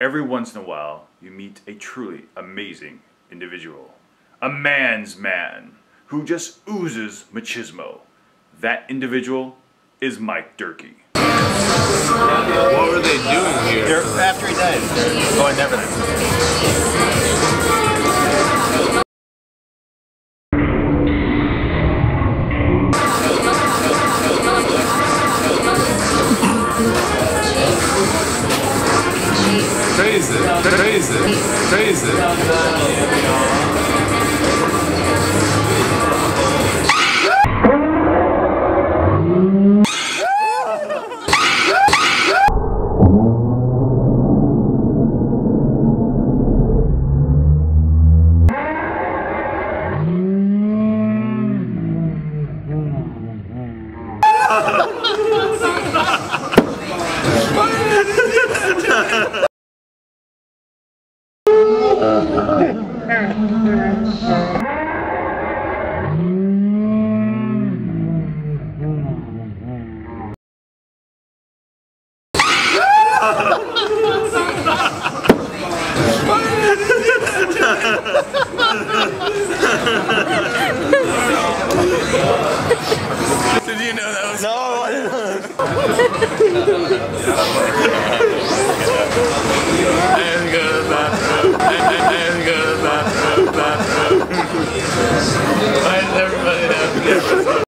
Every once in a while, you meet a truly amazing individual. A man's man who just oozes machismo. That individual is Mike Durkee. What were they doing here? They're after he died. Going Neverland. crazy, crazy, crazy. Ha ha ha! You know that was? No, I didn't. I had to go to the bathroom. To go to the bathroom. Why does everybody to get